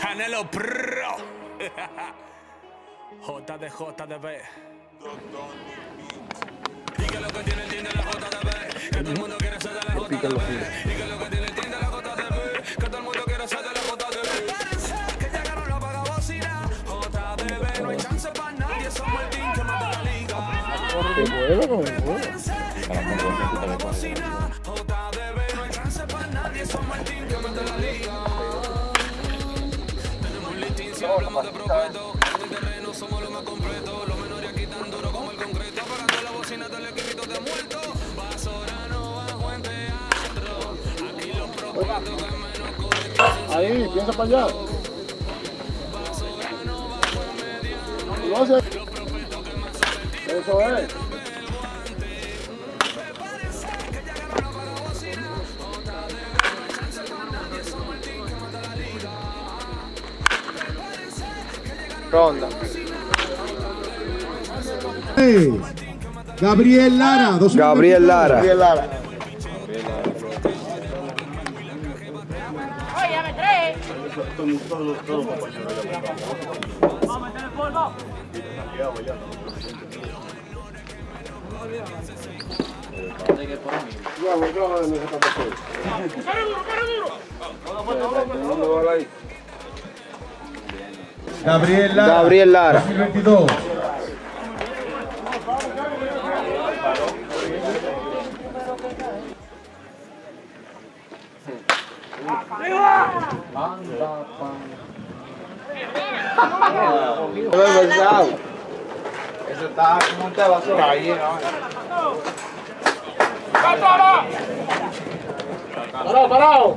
Canelo Pro. JDJDB. Y que lo que tiene tiene la JDB. Que todo el mundo quiere ser de la JDB. Y que lo que tiene el tiene la JDB. Que todo el mundo quiere ser de la JDB. Que llegaron los vagabocinas. JDB, no hay chance para nadie. Somos el team que mata la liga. Parece que llegaron los si hablamos de prospecto. En el terreno somos los más completos. Los menores aquí tan duro como el concreto. Apagando la bocina del equipito de muerto. Basorano bajo en teatro. Aquí los prospectos que menos corren. Ahí, piensa para allá. No sé. Eso es. Ronda. Gabriel Lara, 2 Gabriel Lara. Gabriel Lara. Gabriel Lara. Gabriel Lara. 2022. Eso está como un basura ahí, Parado, parado.